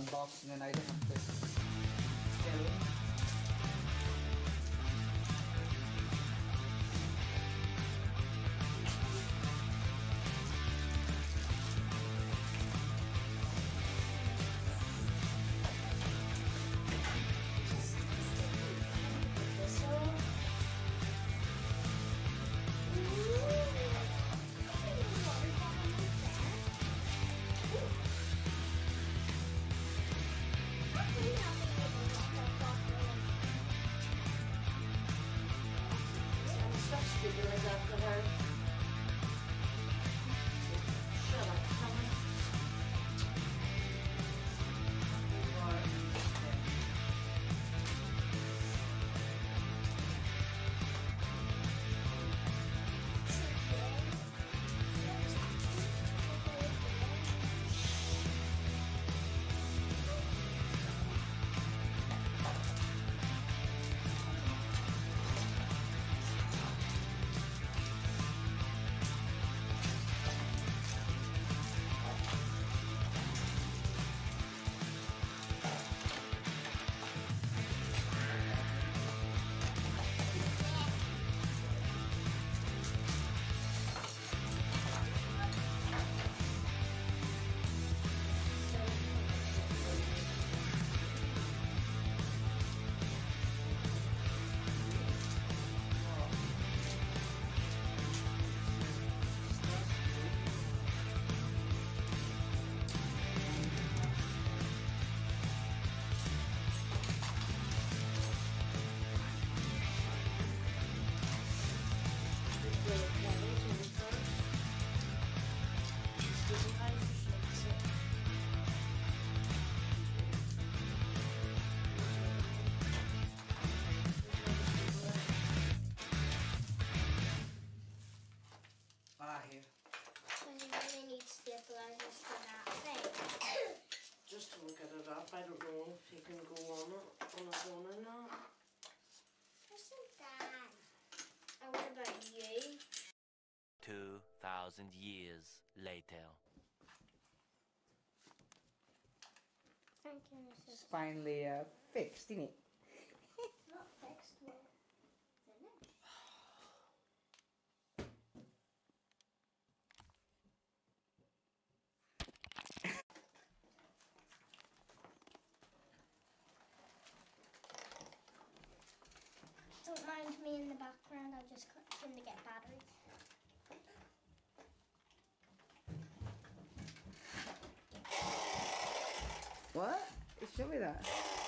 unboxing and I don't have. Need stabilizers for that thing. Just to look at it up. I don't know if he can go on it on his own or not. Isn't that? And what about you? 2,000 years later. Thank you, Mrs. It's finally uh, fixed, isn't it? Don't mind me in the background, I'll just come to get batteries. What? Show me that.